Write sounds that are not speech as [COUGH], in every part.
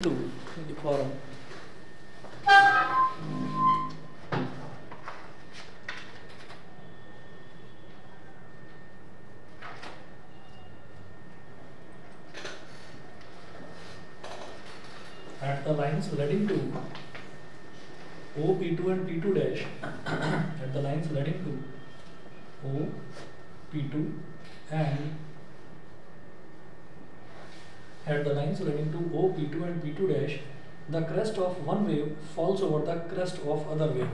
to the forum. At the lines leading to O, P2 and P2 dash, at the lines leading to O, P2 and at the lines running to O, P2 and P2 dash, the crest of one wave falls over the crest of other wave.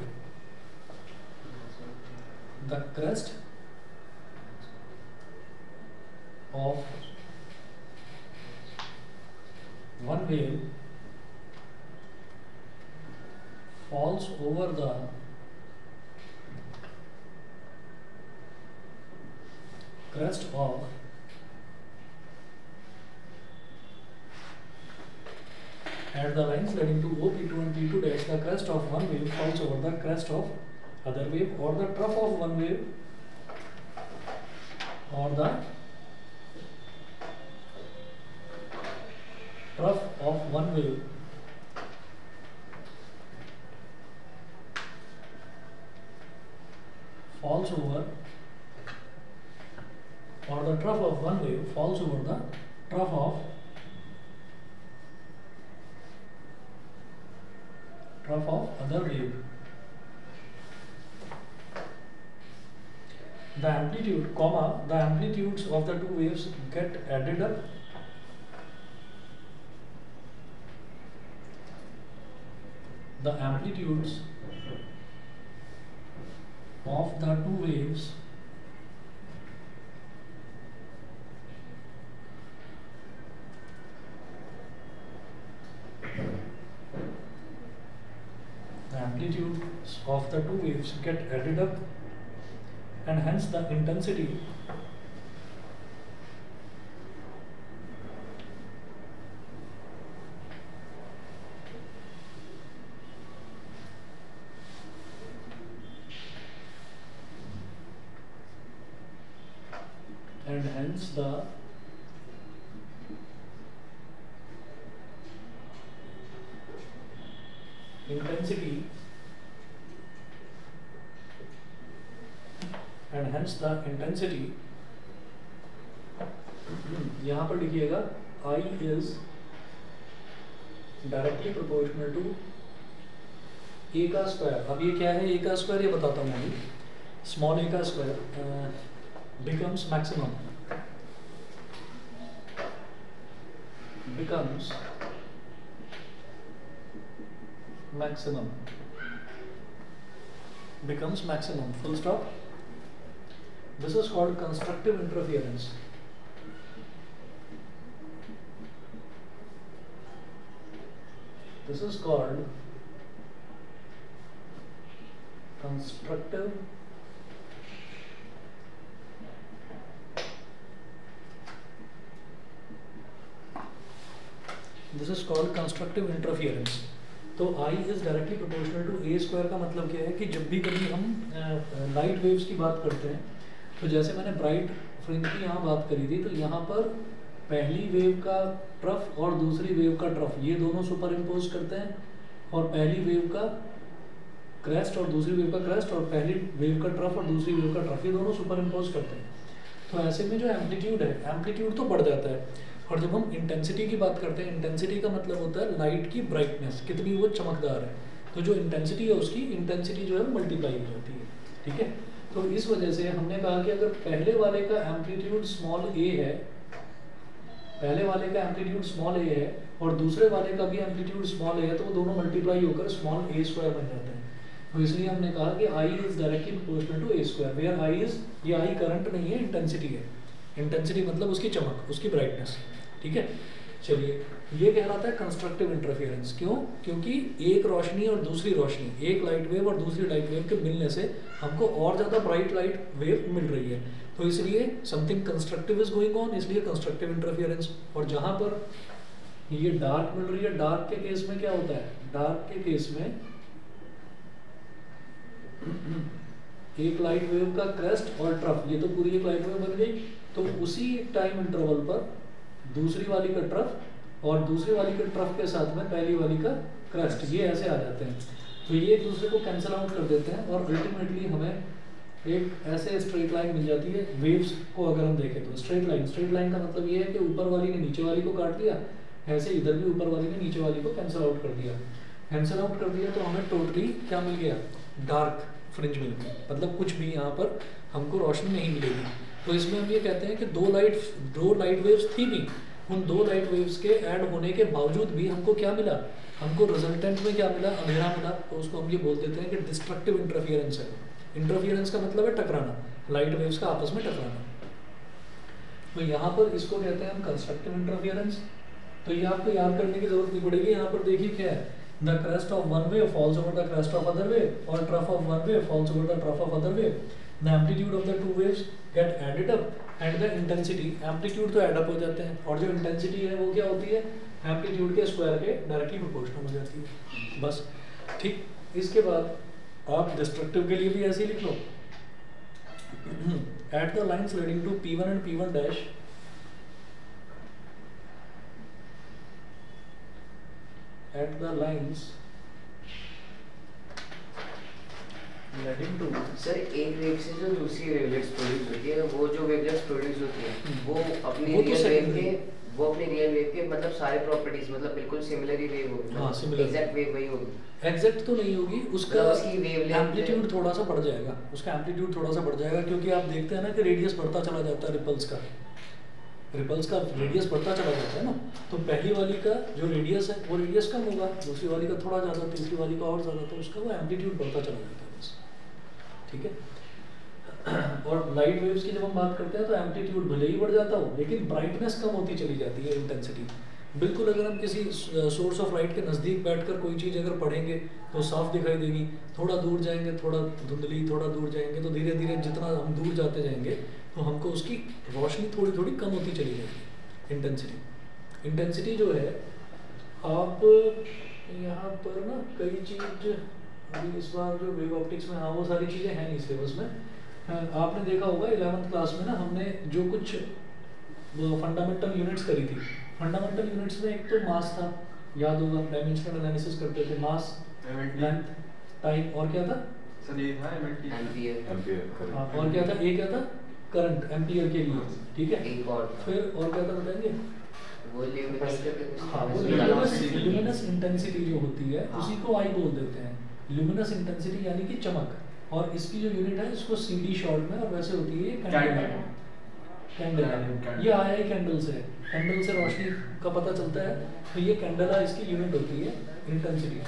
The crest of one wave falls over the crest of At the lines leading to O, P2 and P2 dash, the crest of one wave falls over the crest of other wave or the trough of one wave or the trough of one wave. Falls over or the trough of one wave falls over the trough of of other wave. The amplitude, comma, the amplitudes of the two waves get added up. The amplitudes of the two waves the amplitudes of the two waves get added up and hence the intensity density यहाँ पर लिखिएगा I is directly proportional to A का square अब ये क्या है? ए का square ये बताता हूँ मैं। स्मॉल ए का square becomes maximum becomes maximum becomes maximum full stop this is called constructive interference this is called constructive this is called constructive interference तो I is directly proportional to A square का मतलब क्या है कि जब भी कभी हम लाइट वेव्स की बात करते हैं तो जैसे मैंने ब्राइट फ्रिंज की यहाँ बात करी थी तो यहाँ पर पहली वेव का ट्रफ और दूसरी वेव का ट्रफ ये दोनों सुपर इम्पोज करते हैं और पहली वेव का क्रेस्ट और दूसरी वेव का क्रेस्ट और पहली वेव का ट्रफ और दूसरी वेव का ट्रफ ये दोनों सुपर इम्पोज करते हैं। तो ऐसे में जो एम्पलीट्यूड है एम्पलीट्यूड तो बढ़ जाता है, और जब हम इंटेंसिटी की बात करते हैं इंटेंसिटी का मतलब होता है लाइट की ब्राइटनेस कितनी वो चमकदार है। तो जो इंटेंसिटी है, उसकी इंटेंसिटी जो है मल्टीप्लाई हो जाती है, ठीक है? तो इस वजह से हमने कहा कि अगर पहले वाले का एम्पलीट्यूड स्मॉल ए है, पहले वाले का एम्पलीट्यूड स्मॉल ए है और दूसरे वाले का भी एम्पलीट्यूड स्मॉल ए है तो वो दोनों मल्टीप्लाई होकर स्मॉल ए स्क्वायर बन जाते हैं। तो इसलिए हमने कहा कि I is directly proportional to A square where I is ये आई करंट नहीं है इंटेंसिटी है। इंटेंसिटी मतलब उसकी चमक, उसकी ब्राइटनेस ठीक है? चलिए, ये कह रहा था कंस्ट्रक्टिव इंटरफेरेंस क्यों? क्योंकि एक रोशनी और दूसरी रोशनी, एक लाइट वेव और दूसरी लाइट वेव के मिलने से हमको और ज़्यादा ब्राइट लाइट वेव मिल रही है। तो इसलिए something constructive is going on इसलिए कंस्ट्रक्टिव इंटरफेरेंस और जहाँ पर ये डार्क मिल रही है डार्क के केस में क्या होता है? डार्क के केस में एक लाइट वेव का क्रेस्ट और ट्रफ ये तो पूरी एक लाइट वेव बन गई। तो उसी टाइम इंटरवल पर दूसरी वाली का ट्रफ और दूसरी वाली के ट्रफ के साथ में पहली वाली का क्रस्ट, ये ऐसे आ जाते हैं। तो ये एक दूसरे को कैंसिल आउट कर देते हैं और अल्टीमेटली हमें एक ऐसे स्ट्रेट लाइन मिल जाती है वेव्स को अगर हम देखें तो। स्ट्रेट लाइन स्ट्रेट लाइन का मतलब ये है कि ऊपर वाली ने नीचे वाली को काट दिया, ऐसे इधर भी ऊपर वाली ने नीचे वाली को कैंसिल आउट कर दिया। कैंसिल आउट कर दिया तो हमें टोटली क्या मिल गया? डार्क फ्रिंज मिल गई। मतलब कुछ भी यहाँ पर हमको रोशनी नहीं मिलेगी। तो इसमें हम ये कहते हैं कि दो लाइट दो लाइट वेव्स थी भी उन दो लाइट वेव्स के ऐड होने के बावजूद भी हमको क्या मिला? हमको रिजल्टेंट में क्या मिला? अंधेरा मिला। तो उसको हम ये बोल देते हैं कि डिस्ट्रक्टिव इंटरफियरेंस है। इंटरफियरेंस का मतलब है टकराना। लाइट वेव्स का आपस में टकराना। तो यहाँ पर इसको कहते हैं हम कंस्ट्रक्टिव इंटरफियरेंस तो ये आपको याद करने की ज़रूरत नहीं पड़ेगी। यहाँ पर देखिए क्या है। The crest of one wave falls over the crest of other wave or trough of one wave falls over the trough of other wave the amplitude of the two waves get added up and the intensity amplitude तो add up हो जाते हैं और जो intensity है वो क्या होती है amplitude के square के directly proportional हो जाती है बस ठीक इसके बाद आप destructive के लिए भी ऐसे ही लिख लो at the lines leading to P1 and P1 dash at the lines leading to sir एक वेव से जो दूसरी वेवलेट्स प्रोड्यूस होती है। वो जो वेवलेट्स प्रोड्यूस होती है हम्म। वो अपनी तो रियल वेव के वो अपनी रियल वेव के मतलब सारे प्रॉपर्टीज़ मतलब बिल्कुल सिमिलर ही वेव होगी। हाँ, similar। एग्जैक्ट वेव वही होगी। एग्जैक्ट तो नहीं होगी उसका मतलब उसकी एम्पलीट्यूड थोड़ा सा बढ़ जाएगा। उसका एम्पलीट्यूड थोड़ा सा बढ़ जाएगा क्योंकि आप देखते हैं ना कि रेडियस बढ़ता चला जाता है रिपल्स का। रिपल्स का रेडियस बढ़ता चला जाता है ना। तो पहली वाली का जो रेडियस है वो रेडियस कम होगा। दूसरी वाली का थोड़ा ज़्यादा तीसरी वाली का और ज़्यादा तो उसका वो एम्पलीट्यूड बढ़ता चला जाता है। ठीक है? [CLEARS THROAT] और लाइट वेव्स की जब हम बात करते हैं तो एम्पलीट्यूड भले ही बढ़ जाता हो, लेकिन ब्राइटनेस कम होती चली जाती है इंटेंसिटी बिल्कुल अगर हम किसी सोर्स ऑफ़ लाइट के नज़दीक बैठकर कोई चीज़ अगर पढ़ेंगे तो साफ़ दिखाई देगी। थोड़ा दूर जाएँगे, थोड़ा धुंधली, थोड़ा दूर जाएँगे तो धीरे धीरे जितना हम दूर जाते जाएँगे तो हमको उसकी रोशनी थोड़ी थोड़ी कम होती चली जाएगी इंटेंसिटी इंटेंसिटी जो है, आप यहाँ पर ना कई चीज़ अभी इस बार जो वेव ऑप्टिक्स में हाँ वो सारी चीज़ें हैं नहीं सिलेबस में। हाँ, आपने देखा होगा इलेवंथ क्लास में ना हमने जो कुछ फंडामेंटल यूनिट्स करी थी। फंडामेंटल यूनिट्स में एक तो मास था। याद होगा डायमेंशनल एनालिसिस करते थे। मास लेंथ टाइम और क्या था? सर ये था एम्पियर हाँ, और क्या था? ये क्या था? करंट एम्पियर के लिए। ठीक है? एक और। फिर और क्या था बताएँगे? वो ल्यूमिनस हाँ इंटेंसिटी जो होती है हाँ। उसी को आई बोल देते हैं। ल्यूमिनस इंटेंसिटी यानी कि चमक। और इसकी जो यूनिट है इसको सीडी शॉर्ट में और वैसे होती है कैंडल कैंडल ये आया है कैंडल से। कैंडल से रोशनी का पता चलता है। तो ये कैंडला इसकी यूनिट होती है इंटेंसिटी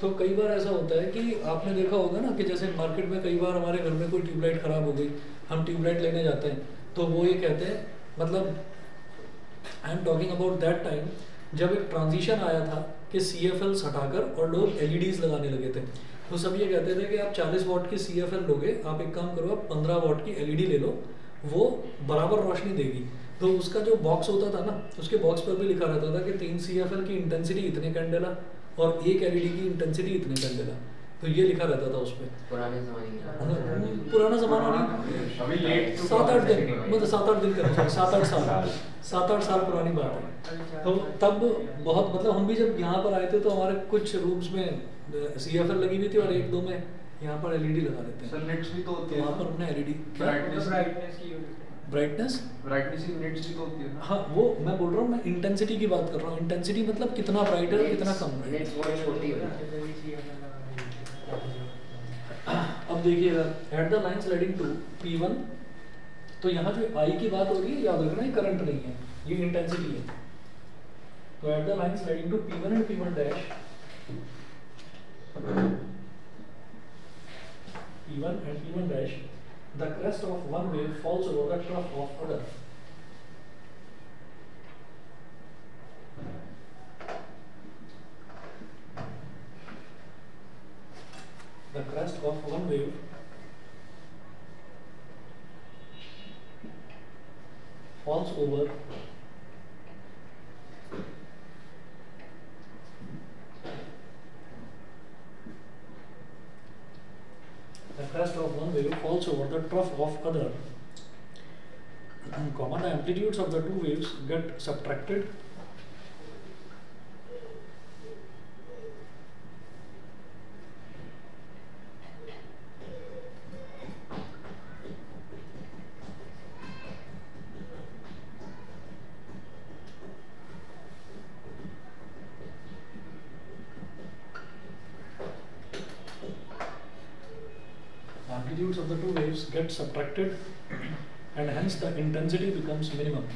तो कई बार ऐसा होता है कि आपने देखा होगा ना कि जैसे मार्केट में कई बार हमारे घर में कोई ट्यूबलाइट खराब हो गई हम ट्यूबलाइट लेने जाते हैं तो वो ये कहते हैं मतलब I am talking about that time जब एक ट्रांजिशन आया था कि सी एफ़ एल्स हटाकर और लोग एल ई डीज लगाने लगे थे। तो सब ये कहते थे कि आप 40 वॉट की सी एफ़ एल लोगे, आप एक काम करो, आप 15 वॉट की एल ई डी ले लो, वो बराबर रोशनी देगी। तो उसका जो बॉक्स होता था ना, उसके बॉक्स पर भी लिखा रहता था कि तीन सी एफ़ एल की इंटेंसिटी इतने कैंडेला और एक एल ई डी की इंटेंसिटी इतने कैंडेला तो ये लिखा रहता था उसमें। पुराने जमाने पुराना जमाना नहीं। सात आठ दिन मतलब सात आठ दिन का सात आठ साल। सात आठ। साल पुरानी बात है। तो तब बहुत मतलब हम भी जब यहाँ पर आए थे तो हमारे कुछ रूम्स में सी एफ़ एल लगी हुई थी और एक दो में यहाँ पर एलईडी लगा देते सर हैं नेट्स भी तो होती है। वहाँ पर हमने एलईडी ब्राइटनेस ब्राइटनेस की। ब्राइटनेस ब्राइटनेस यूनिट्स तो होती है ना। हाँ वो मैं बोल रहा हूँ मैं इंटेंसिटी की बात कर रहा हूँ। इंटेंसिटी मतलब कितना ब्राइट है कितना कम ब्राइट नेट्स बहुत छोटी होती अब देखिएगा the lines leading to P1 तो यहाँ जो आई की बात हो रही है, याद रखना, ये करंट नहीं है, ये इंटेंसिटी है। तो at the lines leading to P one and P1 dash P one and P one dash the crest of one wave falls over the trough of other. The crest of one wave. Falls over. The crest of one wave falls over the trough of other. Comma the amplitudes of the two waves get subtracted of the two waves get subtracted and hence the intensity becomes minimum.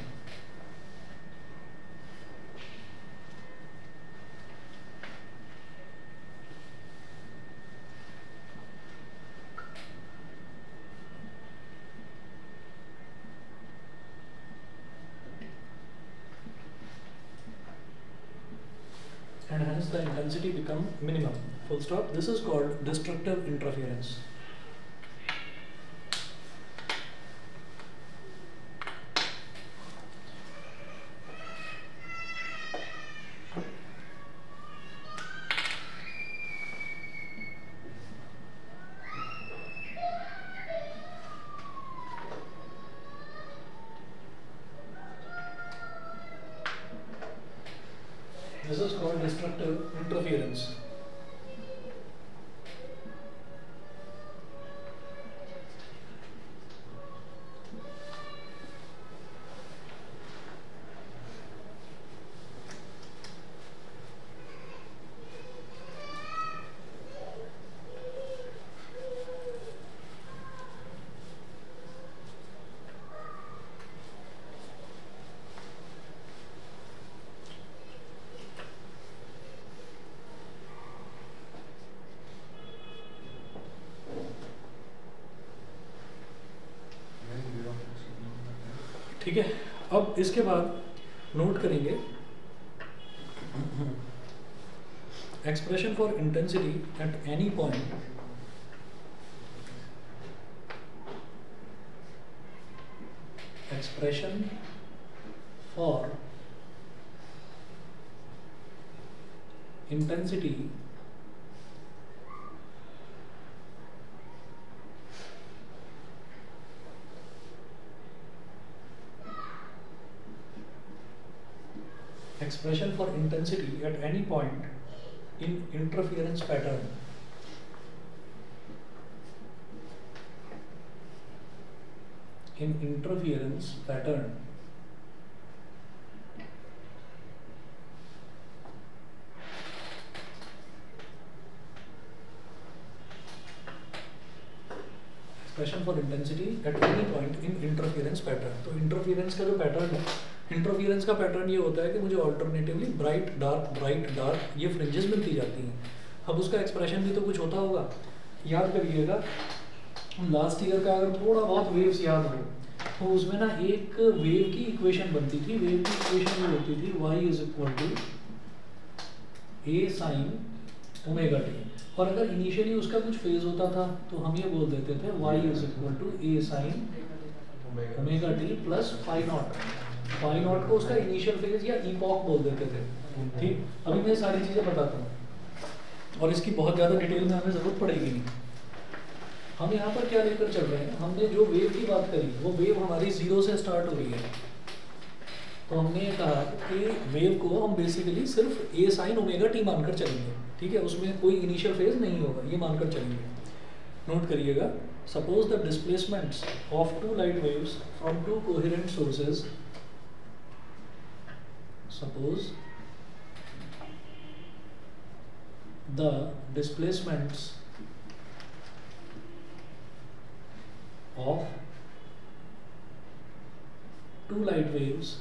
and hence the intensity become minimum. Full stop. This is called destructive interference. ठीक है? अब इसके बाद note करेंगे। Expression for intensity at any point expression for intensity expression for intensity at any point in interference pattern in interference pattern. Expression for intensity at any point in interference pattern. to interference ka jo pattern hai interference का pattern ये होता है कि मुझे alternatively bright dark bright dark ये fringes मिलती जाती हैं। अब उसका एक्सप्रेशन भी तो कुछ होता होगा। याद करिएगा लास्ट ईयर का अगर थोड़ा बहुत वेव्स याद हो तो उसमें ना एक वेव की इक्वेशन बनती थी वेव की इक्वेशन ये होती थी, y is equal to A sine omega T और अगर इनिशियली उसका कुछ फ़ेज़ होता था तो हम ये बोल देते थे, y is equal to A sine omega T plus phi naught phi naught को उसका इनिशियल फ़ेज़ या इपॉक बोल देते थे। ठीक? अभी मैं सारी चीज़ें बताता हूँ। और इसकी बहुत ज़्यादा डिटेल में हमें ज़रूरत पड़ेगी नहीं। हम यहाँ पर क्या लेकर चल रहे हैं? हमने जो वेव की बात करी, वो वेव हमारी ज़ीरो से स्टार्ट हो रही है। तो हमने कहा कि वेव को हम बेसिकली सिर्फ़ ए साइन ओमेगा टी मानकर चलेंगे, ठीक है? उसमें कोई इनिशियल फ़ेज़ नहीं होगा, ये मानकर चलेंगे। नोट करिएगा suppose the displacements of two light waves from two coherent sources suppose the displacements of two light waves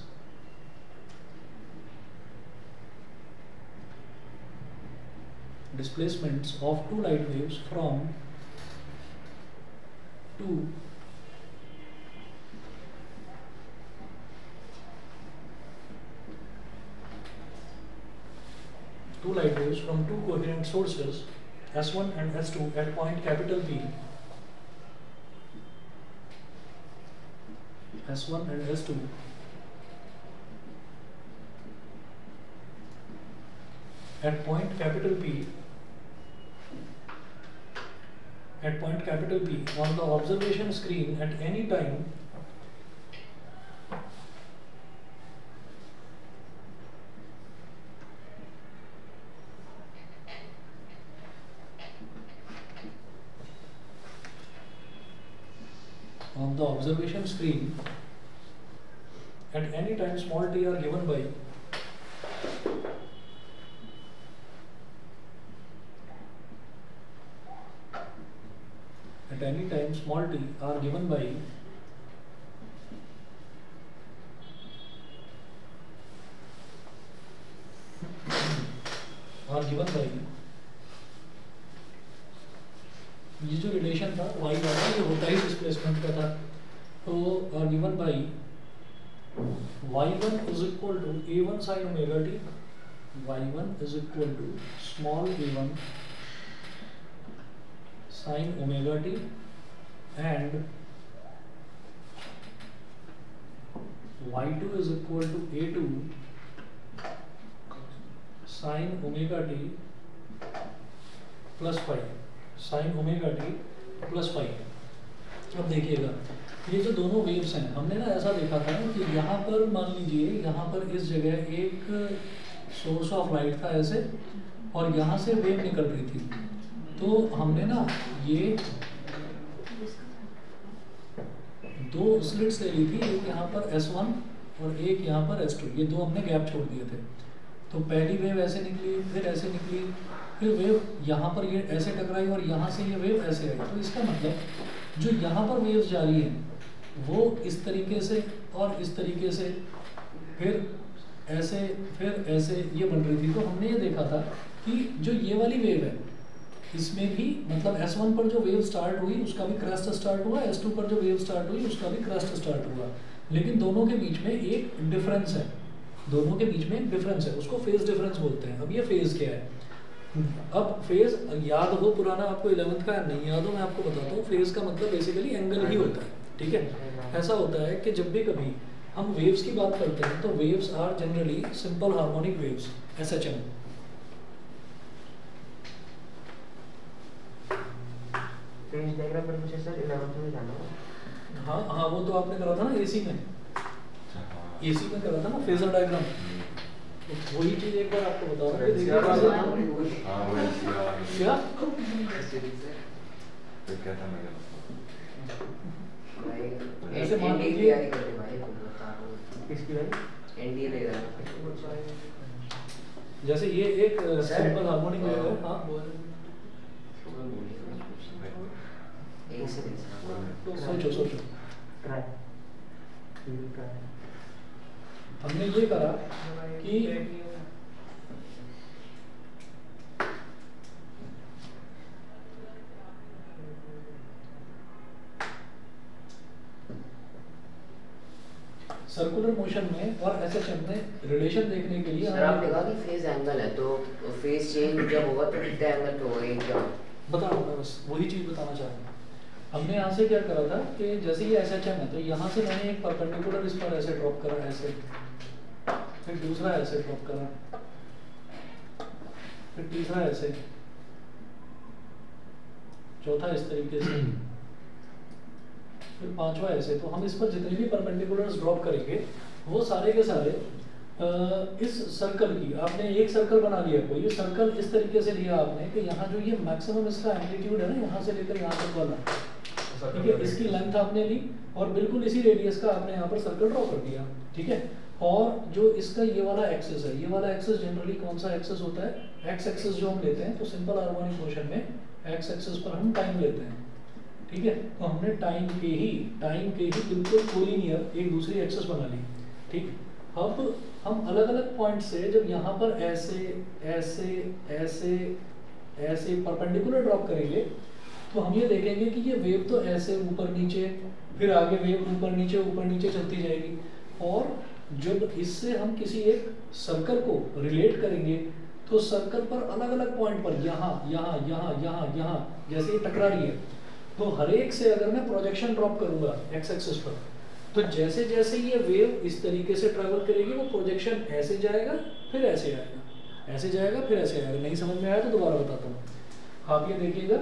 displacements of two light waves from two two light waves from two coherent sources S1 and S2 at point capital P S1 and S2 at point capital P at point capital P on the observation screen at any time on the observation screen sine plus five अब देखिएगा, ये जो दोनों waves हैं, हमने ना ऐसा देखा था कि यहाँ पर मान लीजिए, यहाँ पर इस जगह एक सोर्स ऑफ़ लाइट था ऐसे, और यहाँ से वेव निकल रही थी। तो हमने ना ये दो स्लिट्स ले ली थी, एक यहाँ पर S1 और एक यहाँ पर S2 ये दो हमने गैप छोड़ दिए थे। तो पहली वेव ऐसे निकली, फिर ऐसे निकली फिर वेव यहाँ पर ये ऐसे टकराई और यहाँ से ये वेव ऐसे आई। तो इसका मतलब जो यहाँ पर वेव्स जा रही हैं, वो इस तरीके से और इस तरीके से फिर ऐसे फिर ऐसे ये बन रही थी। तो हमने ये देखा था कि जो ये वाली वेव है, इसमें भी मतलब S1 पर जो वेव स्टार्ट हुई, उसका भी क्रस्ट स्टार्ट हुआ S2 पर जो वेव स्टार्ट हुई, उसका भी क्रस्ट स्टार्ट हुआ। लेकिन दोनों के बीच में एक डिफरेंस है। दोनों के बीच में एक डिफरेंस है। उसको फ़ेज़ डिफरेंस बोलते हैं। अब ये फ़ेज़ क्या है? अब फ़ेज़ याद हो पुराना आपको इलेवंथ का नहीं याद हो मैं आपको बताता हूँ फ़ेज़ का मतलब बेसिकली एंगल ही होता है ठीक है? ऐसा होता है कि जब भी कभी हम वेव्स की बात करते हैं तो waves are generally simple harmonic waves S H M page diagram पर मुझे सर 11th में जाना है। हाँ हाँ वो तो आपने करा था ना एसी में। एसी में करा था ना फेजर डायग्राम वही चीज़ एक बार आपको बता रहा हूँ हाँ है। क्या? तो क्या था मेरा ऐसे मान लीजिए- तैयारी करते भाई तुम बता रहा हूँ किसकी भाई? एनडीए दे रहा है। जैसे ये एक सिंपल हार्मोनिक वेव है। हाँ एक सेकंड सोचो सोचो। ट्राई ट्राई हमने ये करा कि सर्कुलर मोशन में और एसएचएम में रिलेशन देखने के लिए सर आपने हमें कहा कि फ़ेज़ एंगल है तो फ़ेज़ चेंज जब होगा तो कितने एंगल पे होगा क्या बता रहा हूँ मैं बस वही चीज़ बताना चाह रहा हूँ। हमने यहाँ से क्या करा था कि जैसे ये एस एच है तो यहाँ से मैंने एक परपेंडिकुलर इस पर ऐसे ड्रॉप करा ऐसे। फिर दूसरा ऐसे ड्रॉप करा। फिर तीसरा ऐसे। चौथा इस तरीके से। फिर पांचवा ऐसे। तो हम इस पर जितने भी परपेंडिकुलर्स ड्रॉप करेंगे वो सारे के सारे इस सर्कल की आपने एक सर्कल बना लिया कोई ये सर्कल इस तरीके से लिया आपने कि यहाँ जो ये मैक्सिमम इसका एम्पलीट्यूड है ना यहाँ से लेकर यहाँ तक वाला। ठीक है इसकी लेंथ आपने ली और बिल्कुल इसी रेडियस का आपने यहाँ पर सर्कल ड्रॉ कर दिया। ठीक है? और जो इसका ये वाला एक्सेस है, ये वाला एक्सेस जनरली कौन सा एक्सेस होता है? एक्स एक्सेस जो हम लेते हैं तो सिंपल हार्मोनिक मोशन में एक्स एक्सेस पर हम टाइम लेते हैं। ठीक है? तो हमने टाइम के ही टाइम के ही बिल्कुल कोलिनियर एक दूसरी एक्सेस बना ली। ठीक? अब हम अलग अलग पॉइंट से जब यहाँ पर ऐसे ऐसे ऐसे ऐसे परपेंडिकुलर ड्रॉप करेंगे तो हम ये देखेंगे कि ये वेव तो ऐसे ऊपर नीचे, फिर आगे वेव ऊपर नीचे ऊपर नीचे चलती जाएगी। और जब इससे हम किसी एक सर्कल को रिलेट करेंगे तो सर्कल पर अलग अलग पॉइंट पर, यहाँ यहाँ यहाँ यहाँ यहाँ, जैसे टकरा रही है। तो हर एक से अगर मैं प्रोजेक्शन ड्रॉप करूँगा एक्स एक्सिस पर तो जैसे जैसे ये वेव इस तरीके से ट्रेवल करेगी, वो प्रोजेक्शन ऐसे जाएगा, फिर ऐसे आएगा। ऐसे जाएगा, फिर ऐसे आएगा। नहीं समझ में आया तो दोबारा बताता हूँ। आप ये देखिएगा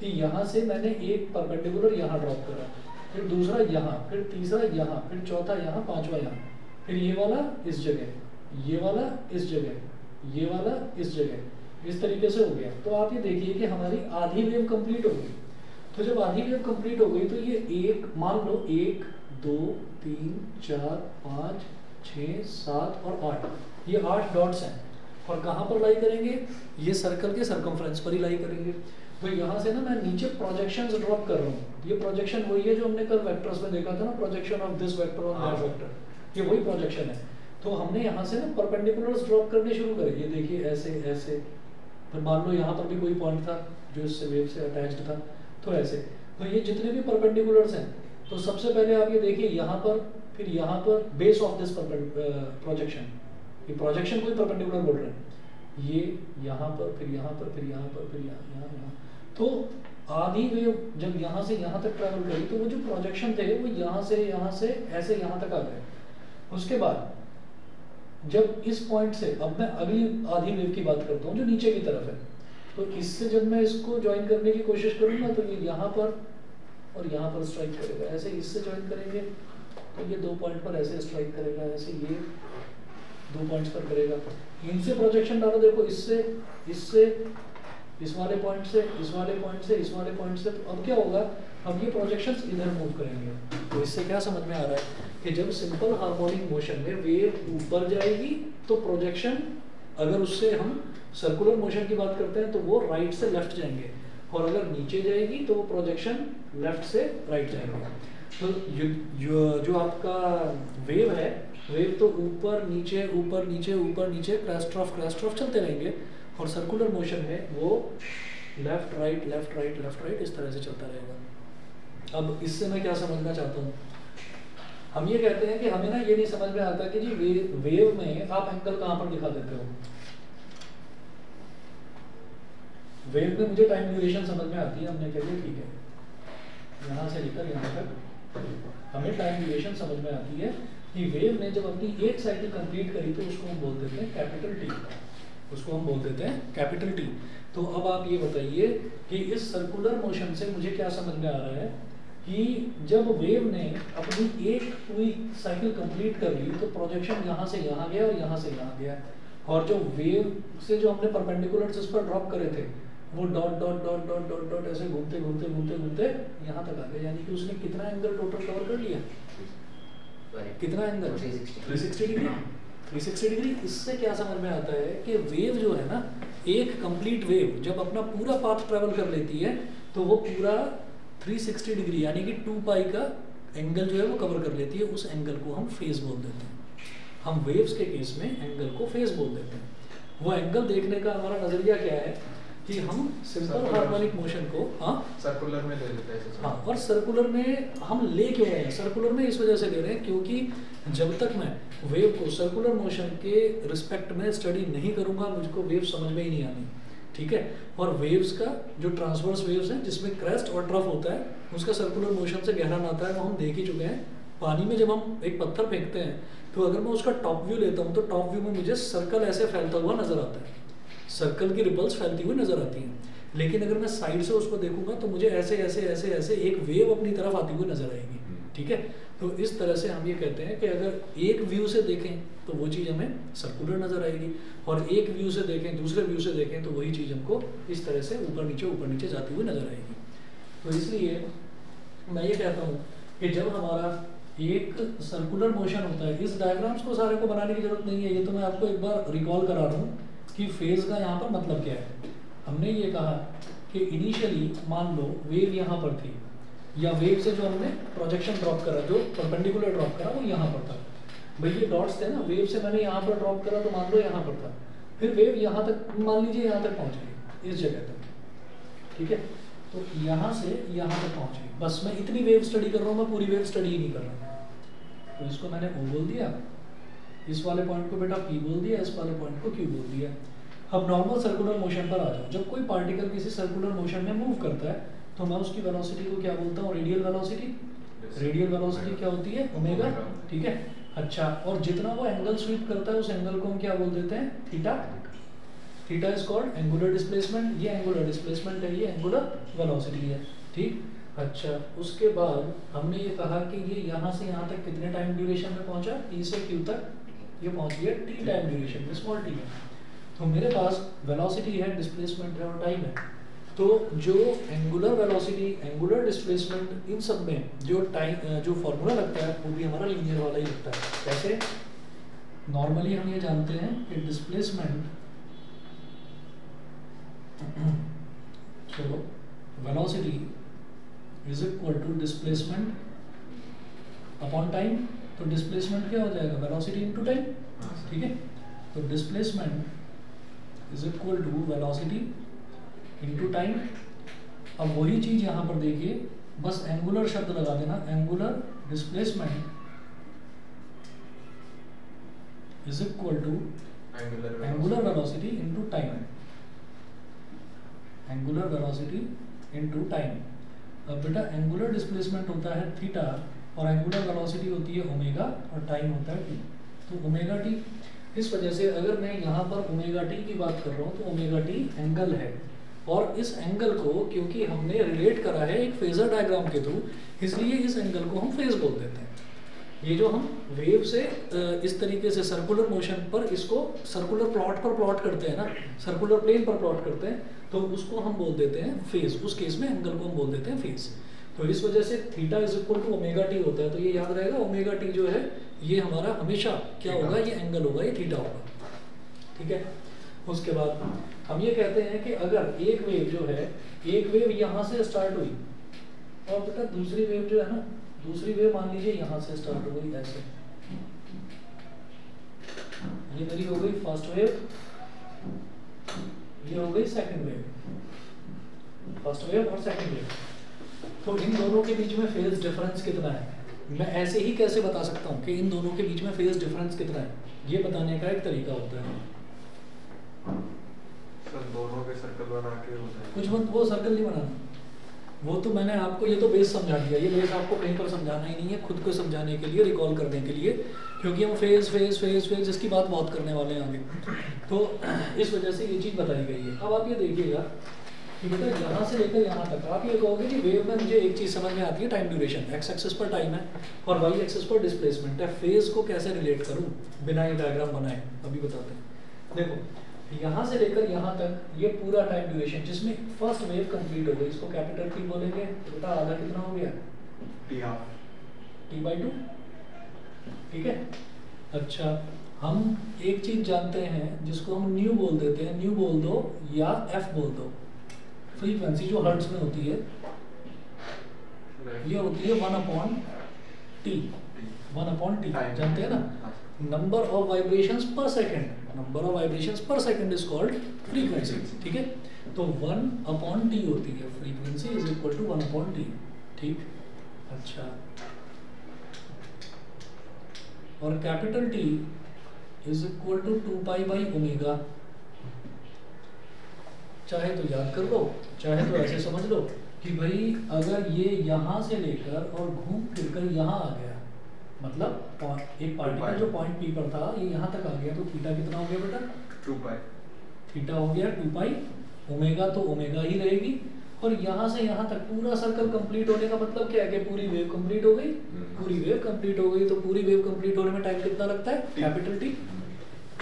कि यहाँ से मैंने एक परपेंडिकुलर यहाँ ड्रॉप करा, फिर दूसरा यहाँ, फिर तीसरा यहाँ, फिर चौथा यहाँ, पांचवा यहाँ। फिर ये वाला इस जगह ये वाला इस जगह ये वाला इस जगह इस तरीके से हो गया। तो आप ये देखिए कि हमारी आधी वेव कंप्लीट हो गई। तो जब आधी वेव कंप्लीट हो गई तो ये एक मान लो एक दो तीन चार पाँच छः सात और आठ। ये आठ डॉट्स हैं। और कहाँ पर लाई करेंगे? ये सर्कल के सर्कमफ्रेंस पर ही लाई करेंगे। तो यहाँ से ना मैं नीचे प्रोजेक्शन ड्रॉप कर रहा हूँ। ये प्रोजेक्शन वही है जो हमने कल वेक्टर्स में देखा था ना projection of this vector on that हाँ। वेक्टर ये वही प्रोजेक्शन है। तो हमने यहाँ से ना परपेंडिकुलर्स ड्रॉप करने शुरू करे। ये देखिए, ऐसे ऐसे। फिर मान लो यहाँ पर भी कोई पॉइंट था जो इससे वेव से अटैच्ड था तो ऐसे। तो ये जितने भी परपेंडिकुलर्स हैं तो सबसे पहले आप ये देखिए, यहाँ पर, फिर यहाँ पर बेस ऑफ़ दिस प्रोजेक्शन ये प्रोजेक्शन कोई परपेंडिकुलर बोल रहे हैं। ये यहाँ पर, फिर यहाँ पर, फिर यहाँ पर, फिर यहाँ यहाँ यहाँ। तो आधी वेव जब यहाँ से यहाँ तक ट्रैवल करी तो वो जो प्रोजेक्शन थे, वो यहाँ से यहाँ से, ऐसे यहाँ तक आ गए। उसके बाद, जब इस पॉइंट से, अब मैं अगली आधी वेव की बात करता हूँ, जो नीचे की तरफ़ है तो इससे जब मैं इसको ज्वाइन करने की कोशिश करूँगा तो ये यहाँ पर और यहाँ पर स्ट्राइक करेगा। ऐसे इससे ज्वाइन करेंगे तो ये दो पॉइंट पर ऐसे स्ट्राइक करेगा, ऐसे ये दो पॉइंट्स पर करेगा। इनसे प्रोजेक्शन डालो, देखो इससे इससे, इस वाले पॉइंट से, इस वाले पॉइंट से, इस वाले पॉइंट से तो अब क्या होगा अब ये प्रोजेक्शंस इधर मूव करेंगे। तो इससे क्या समझ में आ रहा है? कि जब सिंपल हार्मोनिक मोशन में वेव ऊपर जाएगी तो प्रोजेक्शन अगर उससे हम सर्कुलर मोशन की बात करते हैं तो वो राइट से लेफ़्ट जाएँगे। और अगर नीचे जाएगी तो वो प्रोजेक्शन लेफ़्ट से राइट जाएँगे। तो जो जो जो आपका वेव है वेव तो ऊपर, नीचे ऊपर नीचे ऊपर, नीचे क्रैश ऑफ़ क्रैश ऑफ़ चलते रहेंगे। और सर्कुलर मोशन में वो left right left right left right इस तरह से चलता रहेगा। अब इससे मैं क्या समझना चाहता हूँ? हम ये कहते हैं कि हमें ना ये नहीं समझ में आता कि जी वे, वेव में आप एंगल कहाँ पर दिखा देते हो? वेव में मुझे टाइम ड्यूरेशन समझ में आती है हमने कह दिया ठीक है। यहाँ से लेकर यहाँ तक। हमें टाइम ड्यूरेशन समझ में आती है कि वेव ने जब अपनी एक साइकिल कंप्लीट करी तो उसको हम बोल देते हैं कैपिटल टी उसको हम बोल देते हैं कैपिटल टी तो अब आप ये बताइए कि इस सर्कुलर मोशन से मुझे क्या समझ में आ रहा है? कि जब वेव ने अपनी एक पूरी साइकिल कंप्लीट कर ली तो प्रोजेक्शन यहाँ से यहाँ गया और यहाँ से यहाँ गया। और जो वेव से जो हमने परपेंडिकुलर इस पर ड्रॉप करे थे वो dot dot dot dot dot dot ऐसे घूमते घूमते घूमते घूमते यहाँ तक आ गए। यानी कि उसने कितना एंगल टोटल कवर कर लिया? कितना एंगल 360 360 डिग्री 360 डिग्री इससे क्या समझ में आता है कि वेव जो है ना एक कंप्लीट वेव जब अपना पूरा पाथ ट्रेवल कर लेती है तो वो पूरा 360 डिग्री यानी कि 2 पाई का एंगल जो है वो कवर कर लेती है उस एंगल को हम फ़ेज़ बोल देते हैं। हम वेव्स के केस में एंगल को फ़ेज़ बोल देते हैं। वो एंगल देखने का हमारा नज़रिया क्या है? कि हम सिंपल हार्मोनिक मोशन को हाँ? सर्कुलर में ले लेते हैं हाँ और सर्कुलर में हम ले क्यों रहे हैं? सर्कुलर में इस वजह से ले रहे हैं क्योंकि जब तक मैं वेव को सर्कुलर मोशन के रिस्पेक्ट में स्टडी नहीं करूँगा मुझको वेव समझ में ही नहीं आनी। ठीक है? और वेव्स का जो ट्रांसवर्स वेव्स हैं, जिसमें क्रेस्ट और ट्रफ होता है, उसका सर्कुलर मोशन से गहरा नाता है, वो हम देख ही चुके हैं। पानी में जब हम एक पत्थर फेंकते हैं तो अगर मैं उसका टॉप व्यू लेता हूँ तो टॉप व्यू में मुझे सर्कल ऐसे फैलता हुआ नज़र आता है। सर्कल की रिपल्स फैलती हुई नज़र आती हैं। लेकिन अगर मैं साइड से उसको देखूँगा तो मुझे ऐसे ऐसे ऐसे ऐसे एक वेव अपनी तरफ़ आती हुई नज़र आएगी। ठीक है? तो इस तरह से हम ये कहते हैं कि अगर एक व्यू से देखें तो वो चीज़ हमें सर्कुलर नज़र आएगी। और एक व्यू से देखें, दूसरे व्यू से देखें तो वही चीज़ हमको इस तरह से ऊपर नीचे ऊपर नीचे जाती हुई नज़र आएगी। तो इसलिए मैं ये कहता हूँ कि जब हमारा एक सर्कुलर मोशन होता है, इस डायग्राम्स को सारे को बनाने की ज़रूरत नहीं है। ये तो मैं आपको एक बार रिकॉल करा रहा हूँ कि फ़ेज़ का यहाँ पर मतलब क्या है। हमने ये कहा कि इनिशियली मान लो वेव यहाँ पर थी। या वेव से जो हमने प्रोजेक्शन ड्रॉप करा, जो परपेंडिकुलर ड्रॉप करा, वो यहाँ पर था। भाई ये डॉट्स थे ना वेव से मैंने यहाँ पर ड्रॉप करा तो मान लो यहाँ पर था। फिर वेव यहाँ तक, मान लीजिए यहाँ तक पहुँच गई, इस जगह तक। ठीक है? तो यहाँ से यहाँ तक पहुँच गई। बस मैं इतनी वेव स्टडी कर रहा हूँ, मैं पूरी वेव स्टडी ही नहीं कर रहा तो इसको मैंने ओ बोल दिया। इस वाले पॉइंट को बेटा पी बोल दिया, इस वाले पॉइंट को क्यू बोल दिया। अब नॉर्मल सर्कुलर मोशन पर आ जाओ। जब कोई पार्टिकल किसी सर्कुलर मोशन में मूव करता है तो मैं उसकी वेलोसिटी को क्या बोलता हूँ? रेडियल वेलोसिटी रेडियल वेलोसिटी क्या होती है? ओमेगा ठीक है? अच्छा और जितना वो एंगल स्वीप करता है उस एंगल को हम क्या बोल देते हैं? Theta theta is called angular displacement ये एंगुलर डिस्प्लेसमेंट है ये एंगुलर वेलोसिटी है. ठीक? अच्छा उसके बाद हमने ये कहा कि ये यहाँ से यहाँ तक कितने टाइम ड्यूरेशन में पहुँचा? ई से क्यू तक ये पहुँच गया टी टाइम ड्यूरेशन में स्मॉल टी है तो मेरे पास वेलोसिटी है डिस्प्लेसमेंट है और टाइम है. तो जो एंगुलर वेलोसिटी एंगुलर डिस्प्लेसमेंट इन सब में जो टाइम जो फॉर्मूला लगता है वो भी हमारा लीनियर वाला ही लगता है। कैसे? नॉर्मली हम ये जानते हैं कि displacement so velocity is equal to displacement upon time तो डिस्प्लेसमेंट क्या हो जाएगा? वेलोसिटी इनटू टाइम ठीक है? तो displacement is equal to velocity into time अब वही चीज़ यहाँ पर देखिए बस एंगुलर शब्द लगा देना angular displacement is equal to angular velocity into time angular velocity into time अब बेटा एंगुलर डिस्प्लेसमेंट होता है थीटा और एंगुलर वेलोसिटी होती है ओमेगा और टाइम होता है टी तो ओमेगा टी इस वजह से अगर मैं यहाँ पर ओमेगा टी की बात कर रहा हूँ तो ओमेगा टी एंगल है। और इस एंगल को क्योंकि हमने रिलेट करा है एक फेजर डायग्राम के थ्रू इसलिए इस एंगल को हम फ़ेज़ बोल देते हैं। ये जो हम वेव से इस तरीके से सर्कुलर मोशन पर इसको सर्कुलर प्लॉट पर प्लॉट करते हैं ना सर्कुलर प्लेन पर प्लॉट करते हैं तो उसको हम बोल देते हैं फ़ेज़ उस केस में एंगल को हम बोल देते हैं फ़ेज़ तो इस वजह से theta is equal to omega T होता है तो ये याद रहेगा ओमेगा टी जो है ये हमारा हमेशा क्या होगा ये एंगल होगा ये थीटा होगा। ठीक है? उसके बाद हम ये कहते हैं कि अगर एक वेव जो है, एक वेव यहाँ से स्टार्ट हुई, और बेटा दूसरी वेव जो है ना, दूसरी वेव मान लीजिए यहाँ से स्टार्ट हो गई ऐसे। ये मेरी हो गई फ़र्स्ट वेव ये हो गई सेकंड वेव फ़र्स्ट वेव और सेकंड वेव तो इन दोनों के बीच में फ़ेज़ डिफरेंस कितना है? मैं ऐसे ही कैसे बता सकता हूँ कि इन दोनों के बीच में फ़ेज़ डिफरेंस कितना है? ये बताने का एक तरीका होता है। कुछ मत वो सर्कल नहीं बनाना। वो तो मैंने आपको, ये तो बेस समझा दिया। ये बेस आपको कहीं पर समझाना ही नहीं है, खुद को समझाने के लिए रिकॉल करने के लिए, क्योंकि हम फ़ेज़ फ़ेज़ फ़ेज़ फ़ेज़ इसकी बात बहुत करने वाले हैं आगे। तो इस वजह से ये चीज़ बताई गई है। अब आप ये देखिएगा कि बेटा, यहाँ से लेकर यहाँ तक आप ये कहोगे कि वेव में मुझे एक चीज़ समझ में आती है टाइम ड्यूरेशन एक्स एक्सिस पर टाइम है और वाई एक्सिस पर डिस्प्लेसमेंट है। फ़ेज़ को कैसे रिलेट करूँ? बिना ये डायग्राम बनाए। अभी बताते हैं। देखो यहाँ से लेकर यहाँ तक ये पूरा टाइम ड्यूरेशन जिसमें फ़र्स्ट वेव कंप्लीट हो गई इसको कैपिटल टी बोलेंगे। तो बेटा आधा कितना हो गया? T half T by two ठीक है? अच्छा हम एक चीज़ जानते हैं जिसको हम न्यू बोल देते हैं। न्यू बोल दो या एफ़ बोल दो। फ्रीक्वेंसी जो हर्ट्ज में होती है ये होती है one upon T one upon T जानते हैं ना? Number of vibrations per second number of vibrations per second is called frequency ठीक है? तो वन अपॉन टी होती है। Frequency is equal to one upon T ठीक? अच्छा। और capital T is equal to two pi by omega चाहे तो याद कर लो, चाहे तो ऐसे समझ लो कि भाई अगर ये यहाँ से लेकर और घूम फिर कर यहाँ आ गया मतलब एक पार्टिकल जो पॉइंट पी पर था ये यहाँ तक आ गया तो थीटा कितना हो गया बेटा? टू पाई थीटा हो गया टू पाई ओमेगा तो ओमेगा ही रहेगी। और यहाँ से यहाँ तक पूरा सर्कल कंप्लीट होने का मतलब क्या है? कि पूरी वेव कंप्लीट हो गई। पूरी वेव कंप्लीट हो गई तो पूरी वेव कंप्लीट होने में टाइम कितना लगता है? कैपिटल टी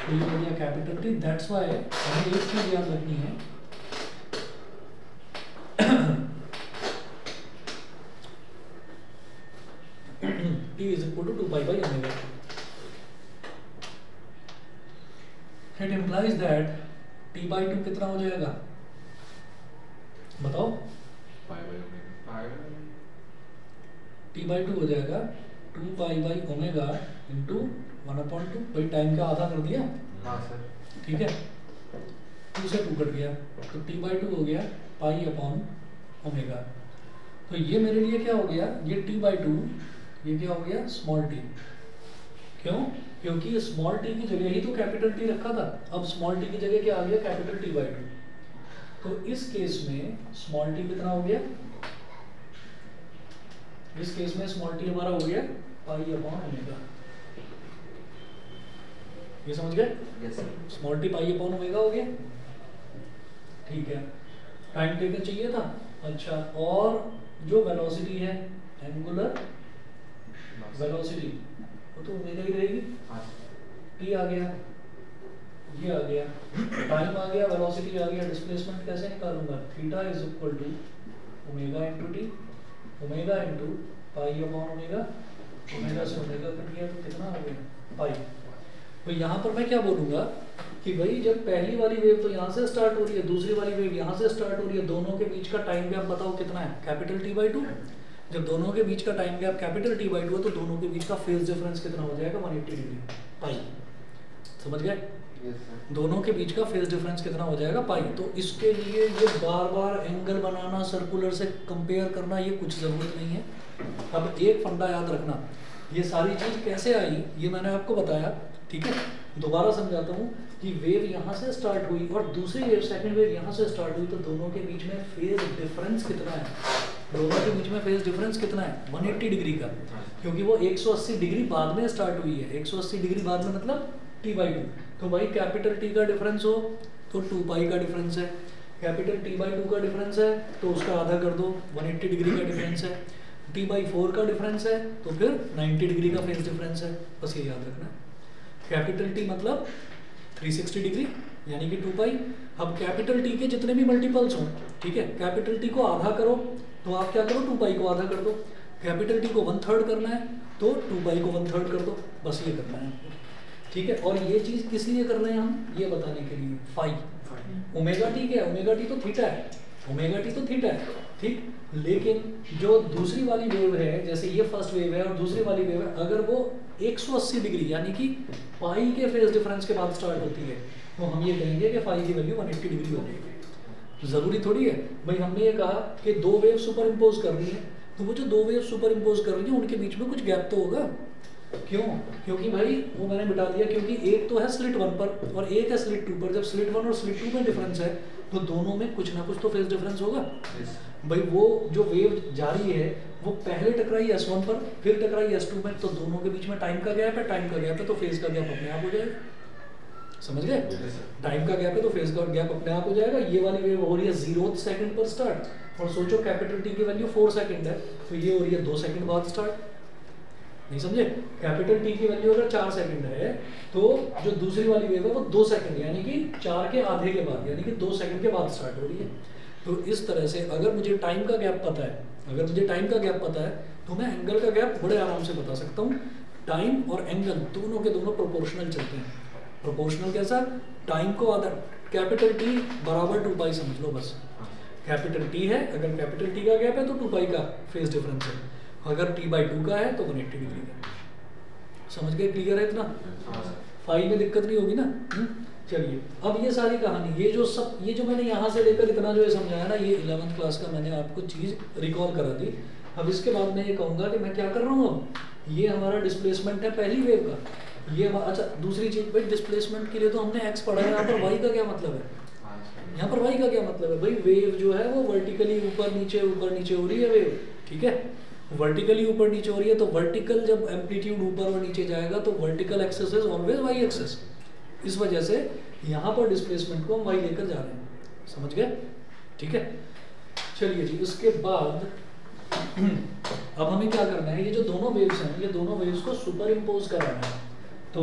तो ये हो गया कैपिटल टी दैट्स व्हाई हमें एक चीज़ याद रखनी है। T is equal to 2 pi by omega. It implies that T by 2 कितना हो जाएगा? बताओ। बाई T by 2 हो जाएगा। 2 pi by omega into 1 upon 2 भाई टाइम का आधा कर दिया? हाँ सर ठीक है। टू से टू कट गया। तो टी बाई टू हो गया पाई अपॉन ओमेगा तो ये मेरे लिए क्या हो गया? ये टी बाई टू ये क्या हो गया? स्मॉल टी क्यों? क्योंकि ये स्मॉल टी की जगह ही तो कैपिटल टी रखा था। अब स्मॉल टी की जगह क्या आ गया? कैपिटल टी बाई टू तो इस केस में स्मॉल टी कितना हो गया? इस केस में स्मॉल टी हमारा हो गया पाई अपॉन ओमेगा ये समझ गए? Small T pi upon omega हो गया। ठीक है। टाइम टेकन चाहिए था? अच्छा और जो वेलोसिटी है एंगुलर वेलोसिटी वो तो ओमेगा ही रहेगी। हाँ। टी आ गया। ये आ गया। टाइम आ गया। वेलोसिटी आ गया। डिस्प्लेसमेंट कैसे निकालूँगा theta is equal to omega into T omega into pi upon omega omega से ओमेगा कट गया तो कितना आ गया? पाई तो यहाँ पर मैं क्या बोलूँगा कि भाई जब पहली वाली वेव तो यहाँ से स्टार्ट हो रही है दूसरी वाली वेव यहाँ से स्टार्ट हो रही है दोनों के बीच का टाइम गैप बताओ कितना है? कैपिटल टी बाई टू जब दोनों के बीच का time gap capital T by two है तो दोनों के बीच का फ़ेज़ डिफरेंस कितना हो जाएगा? 180 डिग्री पाई समझ गए? दोनों के बीच का फ़ेज़ डिफरेंस कितना हो जाएगा? पाई तो इसके लिए ये बार बार एंगल बनाना सर्कुलर से कंपेयर करना ये कुछ ज़रूरत नहीं है। अब एक फंडा याद रखना। ये सारी चीज़ कैसे आई ये मैंने आपको बताया ठीक है? दोबारा समझाता हूँ कि वेव यहाँ से स्टार्ट हुई और दूसरी वेव सेकंड वेव यहाँ से स्टार्ट हुई तो दोनों के बीच में फ़ेज़ डिफरेंस कितना है? दोनों के बीच में फ़ेज़ डिफरेंस कितना है? 180 डिग्री का। क्योंकि वो 180 डिग्री बाद में स्टार्ट हुई है। 180 डिग्री बाद में मतलब टी बाई टू तो भाई कैपिटल टी का डिफरेंस हो तो टू पाई का डिफरेंस है। कैपिटल टी बाई टू का डिफरेंस है तो उसका आधा कर दो 180 डिग्री का डिफरेंस है। टी बाई फोर का डिफरेंस है तो फिर 90 डिग्री का फ़ेज़ डिफरेंस है। बस ये याद रखना। कैपिटल टी मतलब 360 डिग्री यानी कि टू पाई अब कैपिटल टी के जितने भी मल्टीपल्स हों, ठीक है? कैपिटल टी को आधा करो तो आप क्या करो टू पाई को आधा कर दो। कैपिटल टी को वन थर्ड करना है तो टू पाई को वन थर्ड कर दो। बस ये करना है ठीक है? और ये चीज़ किस लिए कर रहे हैं हम? ये बताने के लिए। फाइव ओमेगा टी क्या है? ओमेगा टी तो थीटा है। ओमेगा टी तो थीटा है। ठीक? लेकिन जो दूसरी वाली वेव है, जैसे ये फ़र्स्ट वेव है और दूसरी वाली वेव है, अगर वो 180 डिग्री, यानी कि पाई के फ़ेज़ डिफरेंस के बाद स्टार्ट होती है तो हम ये कहेंगे कि फाई की वैल्यू 180 डिग्री हो जाएगी। ज़रूरी थोड़ी है। भाई हमने ये कहा कि दो वेव सुपर इम्पोज कर रही है। तो वो जो दो वेव सुपर इम्पोज कर रही है उनके बीच में कुछ गैप तो होगा। क्यों? क्योंकि भाई वो मैंने बिठा दिया क्योंकि एक तो है स्लिट वन पर और एक है स्लिट टू पर। जब स्लिट वन और स्लिट टू में डिफरेंस है तो दोनों में कुछ ना कुछ तो फ़ेज़ डिफरेंस होगा। भाई वो जो वेव जा रही है वो पहले टकराई एस वन पर फिर टकराई एस टू में तो दोनों के बीच में टाइम का गैप है टाइम का गैप है तो फ़ेज़ का गैप अपने आप हो जाएगा। समझ गए? टाइम का गैप है तो फ़ेज़ का गैप अपने आप हो जाएगा। ये वाली वेव हो रही है ज़ीरो सेकंड पर स्टार्ट और सोचो कैपिटल टी की वैल्यू फोर सेकंड है तो ये हो रही है दो सेकंड बाद स्टार्ट नहीं समझे? कैपिटल टी की वैल्यू अगर चार सेकंड है तो जो दूसरी वाली वेव है वो दो सेकंड यानी कि चार के आधे के बाद यानी कि दो सेकंड के बाद स्टार्ट हो रही है। तो इस तरह से अगर मुझे टाइम का गैप पता है अगर मुझे टाइम का गैप पता है तो मैं एंगल का गैप बड़े आराम से बता सकता हूँ। टाइम और एंगल दोनों के दोनों प्रोपोर्शनल चलते हैं। प्रोपोर्शनल कैसा? टाइम को आधा। कैपिटल टी बराबर टू पाई समझ लो बस। कैपिटल टी है, अगर कैपिटल टी का गैप है तो टू पाई का फ़ेज़ डिफरेंस है। अगर टी बाई टू का है तो वन एट्टी डिग्री का। समझ गए? क्लियर है इतना? फ़ाइल में दिक्कत नहीं होगी ना? हम्म? चलिए, अब ये सारी कहानी, ये जो सब, ये जो मैंने यहाँ से लेकर इतना जो है समझाया ना, ये इलेवंथ क्लास का मैंने आपको चीज़ रिकॉल करा दी। अब इसके बाद मैं ये कहूँगा कि मैं क्या कर रहा हूँ अब? ये हमारा डिस्प्लेसमेंट है पहली वेव का। ये अच्छा दूसरी चीज़, भाई डिस्प्लेसमेंट के लिए तो हमने एक्स पढ़ा है, यहाँ पर वाई का क्या मतलब है? यहाँ पर वाई का क्या मतलब है? भाई वेव जो है वो वर्टिकली ऊपर नीचे ऊपर नीचे हो रही है वेव ठीक है? वर्टिकली ऊपर नीचे हो रही है तो वर्टिकल जब एम्पलीट्यूड ऊपर और नीचे जाएगा तो vertical axis is always Y axis इस वजह से यहाँ पर डिस्प्लेसमेंट को हम वाई लेकर जा रहे हैं। समझ गए? ठीक है? चलिए जी उसके बाद [CLEARS THROAT] अब हमें क्या करना है? ये जो दोनों वेव्स हैं, ये दोनों वेव्स को सुपर इम्पोज कराना है। तो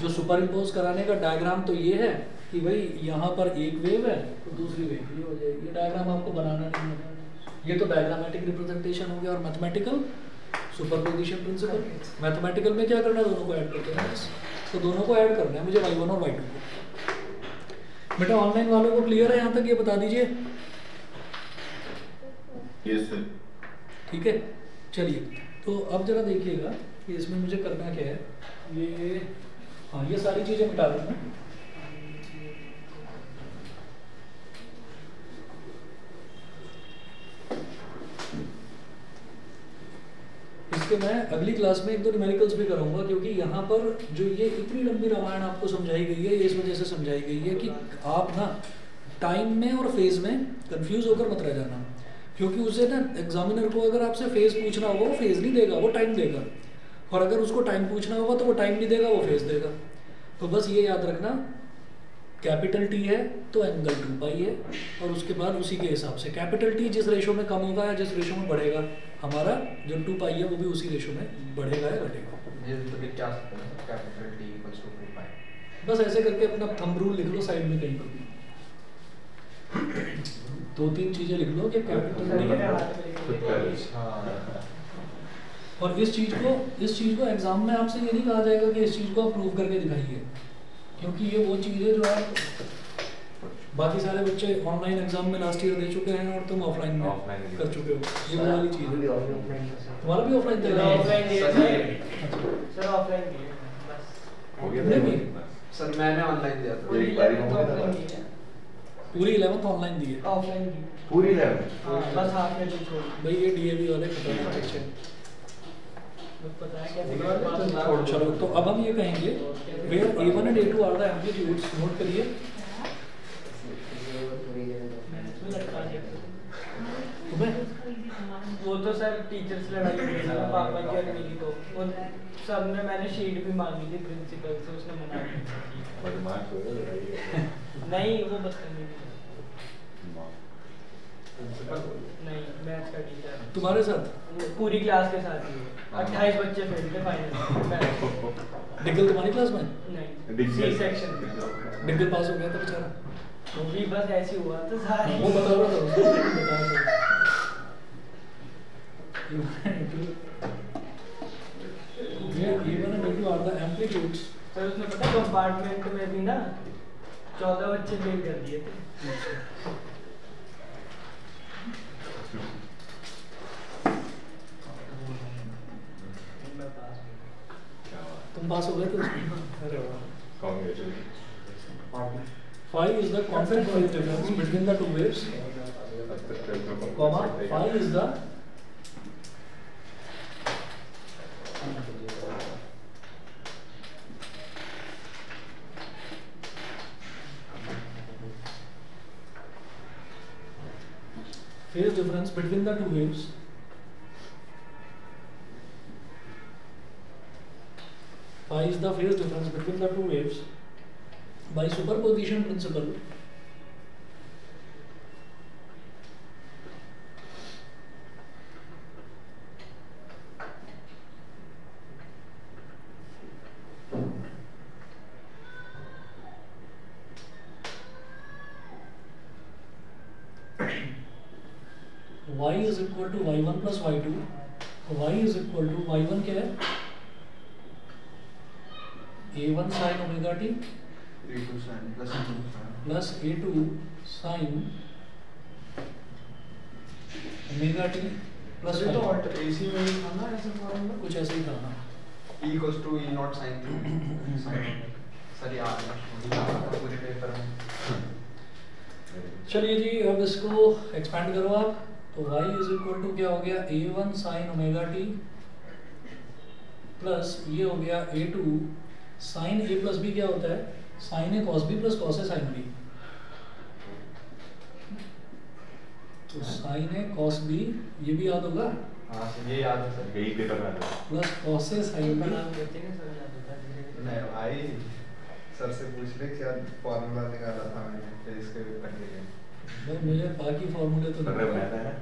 जो सुपर इम्पोज कराने का डायग्राम तो ये है कि भाई यहाँ पर एक वेव है तो दूसरी वेव ये हो जाएगी। ये डायग्राम आपको बनाना नहीं है। ये तो डायग्रामेटिक रिप्रेजेंटेशन हो गया और मैथमेटिकल सुपरपोजिशन प्रिंसिपल मैथमेटिकल में क्या करना है? दोनों को ऐड करते हैं। तो दोनों को ऐड करना है। मुझे वाई वन और वाई टू को। बेटा ऑनलाइन वालों को क्लियर है यहाँ तक? ये बता दीजिए। यस सर ठीक है? चलिए। तो अब जरा देखिएगा कि इसमें मुझे करना क्या है। ये हाँ ये सारी चीज़ें मिटा दूँ इसके मैं अगली क्लास में एक दो न्यूमेरिकल्स भी कराऊँगा क्योंकि यहाँ पर जो ये इतनी लंबी रामायण आपको समझाई गई है, इस वजह से समझाई गई है कि आप ना टाइम में और फ़ेज़ में कंफ्यूज होकर मत रह जाना। क्योंकि उसे ना एग्जामिनर को अगर आपसे फ़ेज़ पूछना होगा वो फ़ेज़ नहीं देगा, वो टाइम देगा। और अगर उसको टाइम पूछना होगा तो वो टाइम नहीं देगा वो फेस देगा। तो बस ये याद रखना कैपिटल टी है तो एंगल टू पाई है और उसके बाद उसी के हिसाब से। कैपिटल टी जिस रेशो में कम होगा या जिस रेशो में बढ़ेगा हमारा जो टू पाई है वो भी उसी रेशो में बढ़ेगा या घटेगा। ये तो लिख क्या सकते हैं? Capital T equals to 2 pi बस ऐसे करके अपना थंब रूल लिख लो साइड में कहीं पर भी। दो तीन चीज़ें लिख लो कि कैपिटल टी हाँ। और इस चीज़ को इस चीज़ को एग्ज़ाम में आपसे ये नहीं कहा जाएगा कि इस चीज़ को आप प्रूव करके दिखाइए। क्योंकि ये वो चीज़ है जो आप बाकी सारे बच्चे ऑनलाइन एग्ज़ाम में लास्ट ईयर दे चुके हैं और तुम ऑफलाइन में Offline कर चुके हो। ये वो वाली चीज़ है। तुम्हारा भी ऑफलाइन सर ऑफलाइन हो? भी? सर मैंने ऑनलाइन दिया था। पूरी एक बारी 11th में ऑफलाइन था। दी है। पूरी इलेवंथ ऑनलाइन दी है। ऑफलाइन पूरी लेवल हाँ बस में कुछ छोड़ भाई ये डीएवी वाले खतरनाक बच्चे चलो तो अब हम ये कहेंगे where A one and A two are the amplitudes note करिए। वो में तो सर टीचर से लड़ाई हुई थी ना पापा की और मेरी तो। वो सबने मैंने शीट भी मांगी थी प्रिंसिपल से उसने मना किया। बदमाश हो। गया नहीं वो बदतमीजी नहीं मैथ्स का टीचर तुम्हारे साथ? पूरी क्लास के साथ ही। अट्ठाईस बच्चे फेल थे फाइनल डिग्गल तुम्हारी क्लास में? नहीं डिग्गल। सी सेक्शन डिग्गल पास हो गया था बेचारा। वो भी बस ऐसे हुआ तो सारे। वो बता रहा था उसको। [LAUGHS] बता रहा था Where A1 and A2 are the amplitudes sir उसने पता कंपार्टमेंट में भी ना चौदह बच्चे फेल कर दिए थे। class of. Phi is the constant difference between the two waves. Comma, phi is the phase difference between the two waves Principle चलिए जी अब इसको एक्सपैंड करो आप। तो y इज़ इक्वल टू क्या हो गया? A one sine omega T plus ये हो गया A two sine A plus B क्या होता है? Sine A cos B plus cos A sine B तो साइन ए कॉस बी ये भी याद होगा? हाँ ये याद है सर यही पेपर में आता है। Plus cos A sine B बना देते हैं सर याद होता है। नहीं भाई सर से पूछ ले क्या फॉर्मूला निकाला था मैंने फिर इसके पेपर के लिए भाई मुझे बाकी फॉर्मूले तो नहीं पता। है।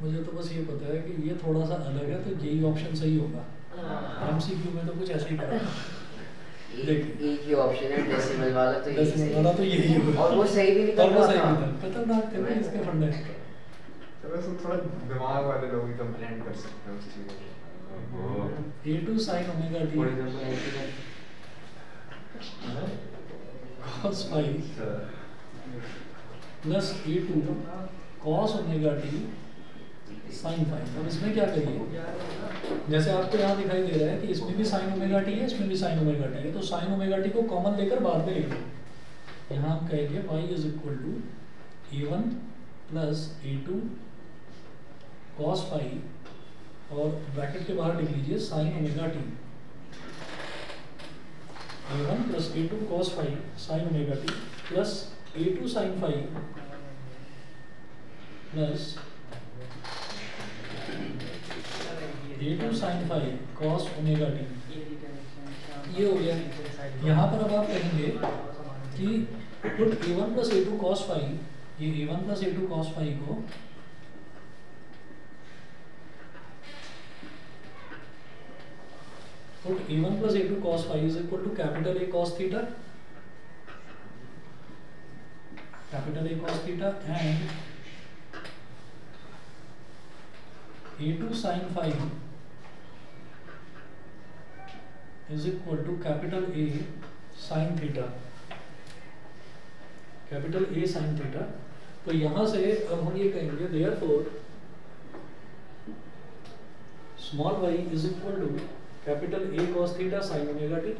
मुझे तो बस ये पता है कि ये थोड़ा सा अलग है तो यही ऑप्शन सही होगा। हाँ। एमसीक्यू में तो कुछ ऐसा ही करा देखिए। एक ही ऑप्शन है डेसिमल वाला तो डेसिमल वाला तो यही होगा। और वो सही भी निकल रहा सही था। निकल खतरनाक करके इसके वैसे थोड़ा दिमाग वाले लोग ही कंप्लेंट कर सकते हैं उस चीज़ को। A two sine omega T for example cos phi plus A two cos omega T sine phi अब इसमें क्या करिए? जैसे आपको यहाँ दिखाई दे रहा है कि इसमें भी साइन ओमेगा टी है, इसमें भी साइन ओमेगा टी है तो साइन ओमेगा टी को कॉमन लेकर बाद में लिख यहाँ आप कहेंगे y is equal to A one plus A two cos phi और ब्रैकेट के बाहर लिख लीजिए sine omega T A one plus A two cos phi sine omega T plus A two sine phi plus A two sine phi cos omega T ये हो गया। यहाँ पर अब आप कहेंगे कि one plus A two cos phi ये A one plus A two cos phi को put a1 plus a2 cos phi is equal to capital A cos theta capital A cos theta and a2 sin phi is equal to capital A sine theta capital A sine theta तो यहाँ से अब हम ये कहेंगे therefore small Y is equal to capital A cos theta sine omega T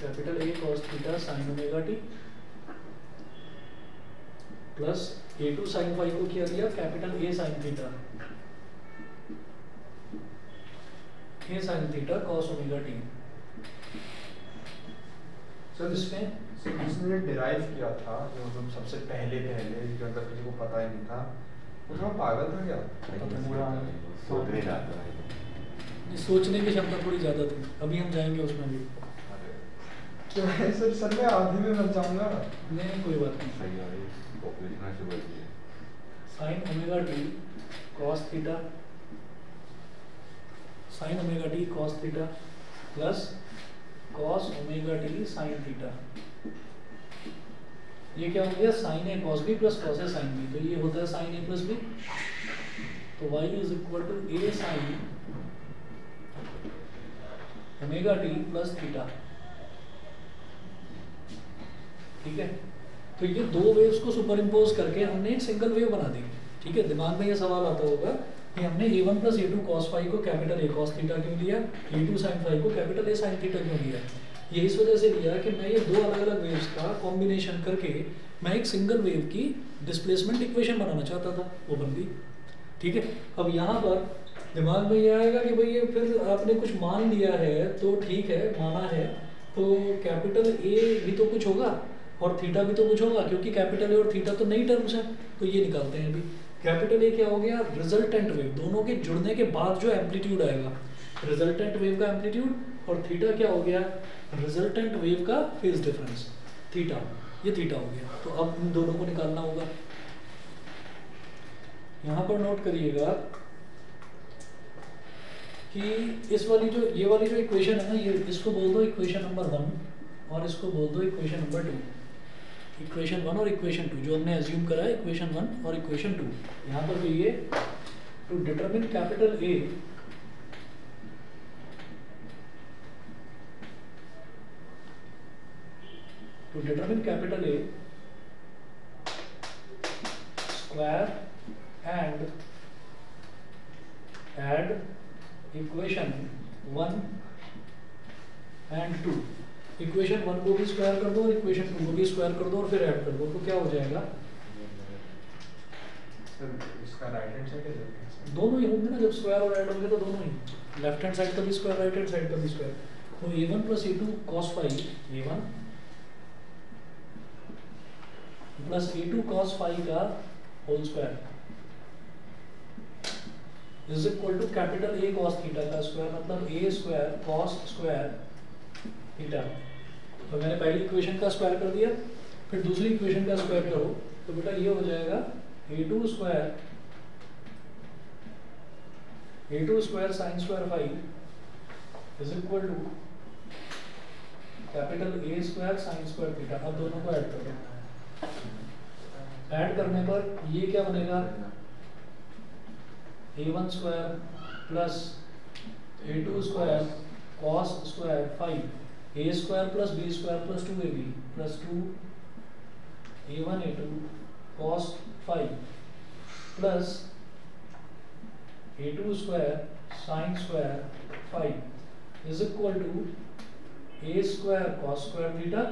capital A cos theta sine omega T plus A two sine phi को किया गया capital A sine theta A sine theta cos omega T sir इसमें जिसने derive किया था जो मतलब सबसे पहले पहले जो अगर किसी को पता ही नहीं था वो थोड़ा पागल था क्या? सोच नहीं। रहा था। सोचने की क्षमता थोड़ी ज़्यादा थी। अभी हम जाएँगे उसमें भी। तो सर सर मैं आधे में मर जाऊँगा। नहीं कोई बात नहीं। सही है पॉपुलेशन ऐसे बढ़ती है। Sine omega T cos theta sine omega T cos theta plus cos omega T sine theta ये क्या हो गया? Sine A cos B plus cos A sine B तो ये होता है साइन ए प्लस बी तो y is equal to A sine omega T plus theta ठीक है? तो ये दो वेव्स को सुपर इम्पोज करके हमने एक सिंगल वेव बना दी। ठीक है? दिमाग में ये सवाल आता होगा कि हमने A one plus A two cos phi को कैपिटल ए कॉस थीटा क्यों लिया? ए टू साइन फाइव को कैपिटल ए साइन थीटा क्यों लिया? ये इस वजह से लिया कि मैं ये दो अलग अलग वेव्स का कॉम्बिनेशन करके मैं एक सिंगल वेव की डिस्प्लेसमेंट इक्वेशन बनाना चाहता था। वो बन गई। ठीक है? अब यहाँ पर दिमाग में ये आएगा कि भाई ये फिर आपने कुछ मान लिया है तो ठीक है, माना है। तो कैपिटल ए भी तो कुछ होगा? और थीटा भी तो कुछ होगा, क्योंकि कैपिटल ए और थीटा तो नई टर्म्स हैं तो ये निकालते हैं अभी। कैपिटल ए क्या हो गया? रिजल्टेंट वेव दोनों के जुड़ने के बाद जो एम्पलीट्यूड आएगा। रिजल्टेंट वेव का एम्पलीट्यूड और थीटा क्या हो गया? रिजल्टेंट वेव का फ़ेज़ डिफरेंस थीटा। ये थीटा हो गया तो अब इन दोनों को निकालना होगा। यहाँ पर नोट करिएगा कि इस वाली जो, ये वाली जो इक्वेशन है ना, ये, इसको बोल दो इक्वेशन नंबर वन और इसको बोल दो equation number two equation one और इक्वेशन टू जो हमने एज्यूम करा है इक्वेशन वन और इक्वेशन टू यहाँ पर भी ये to determine capital A to determine capital A square and add equation 1 and 2 equation one को भी स्क्वायर कर दो और इक्वेशन टू को भी स्क्वायर कर दो और फिर ऐड कर दो तो क्या हो जाएगा? है दोनों ही होंगे ना जब स्क्वायर और ऐड होंगे तो दोनों ही। लेफ़्ट हैंड साइड का भी स्क्वायर राइट हैंड साइड का भी स्क्वायर तो A one plus A two cos phi A one plus A two cos phi का whole square is equal to capital A cos theta का square मतलब A square cos square theta तो मैंने पहली equation का square कर दिया, फिर दूसरी इक्वेशन का स्क्वायर करो तो बेटा ये हो जाएगा A two square A two square sine square phi is equal to capital A square sine square theta अब दोनों को ऐड कर ऐड करने पर ये क्या बनेगा? A one square plus A two square cos square phi A square plus B square plus two A B plus two A one A two cos phi plus A two square sine square phi is equal to A square cos square theta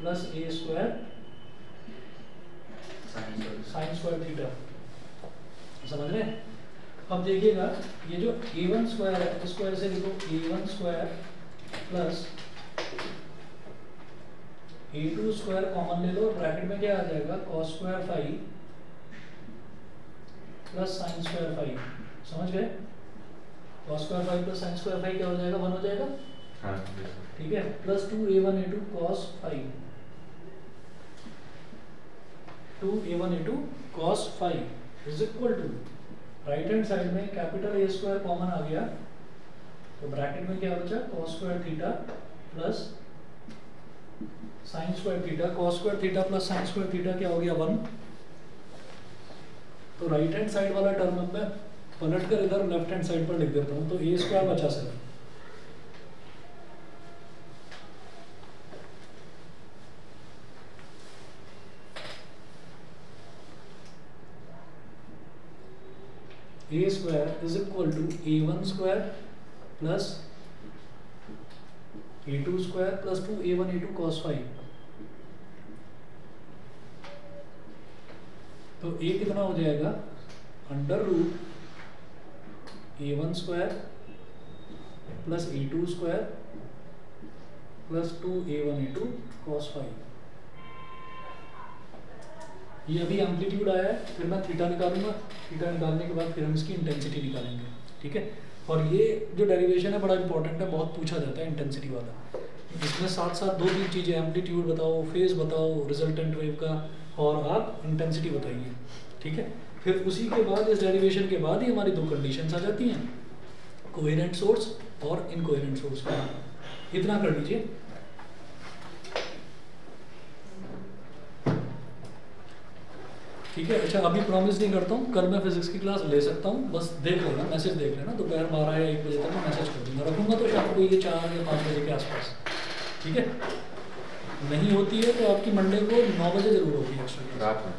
plus A square sine square theta समझ रहे अब देखिएगा ये जो A one square है इसको ऐसे लिखो A one square plus A two square common ले लो ब्रैकेट में क्या आ जाएगा? Cos square phi plus sine square phi समझ गए? Cos square phi plus sine square phi क्या हो जाएगा? वन हो जाएगा? हाँ ठीक है? Plus two A one A two cos phi two A one A two cos phi is equal to right hand side में कैपिटल ए स्क्वायर कॉमन आ गया। तो ब्रैकेट में क्या बचा? Cos square theta plus sine square theta cos square theta plus sine square theta क्या हो गया वन तो राइट हैंड साइड वाला टर्म अब मैं पलट कर इधर लेफ़्ट हैंड साइड पर लिख देता हूँ तो ए स्क्वायर बचा sir A square is equal to A one square plus A two square plus two A one A two cos five तो ए कितना हो जाएगा? Under root A one square plus A two square plus two A one A two cos five ये अभी amplitude आया है, फिर मैं थीटा निकालूँगा। थीटा निकालने के बाद फिर हम इसकी इंटेंसिटी निकालेंगे। ठीक है? और ये जो डेरिवेशन है बड़ा इंपॉर्टेंट है, बहुत पूछा जाता है इंटेंसिटी वाला। इसमें साथ साथ दो तीन चीज़ें एम्पलीट्यूड बताओ फ़ेज़ बताओ रिजल्टेंट वेव का, और आप इंटेंसिटी बताइए, ठीक है? फिर उसी के बाद, इस डेरिवेशन के बाद ही हमारी दो कंडीशन आ जाती हैं कोहेरेंट सोर्स और इनकोहेरेंट सोर्स का। इतना कर लीजिए। ठीक है? अच्छा अभी प्रॉमिस नहीं करता हूँ। कल मैं फिजिक्स की क्लास ले सकता हूँ। बस देख लेना मैसेज देख लेना। दोपहर तो बारह या एक बजे तक मैं मैसेज कर दूँगा। रखूँगा तो शाम को ये चार या पाँच बजे के आसपास। ठीक है? नहीं होती है तो आपकी मंडे को नौ बजे ज़रूर होगी एक्चुअली रात में।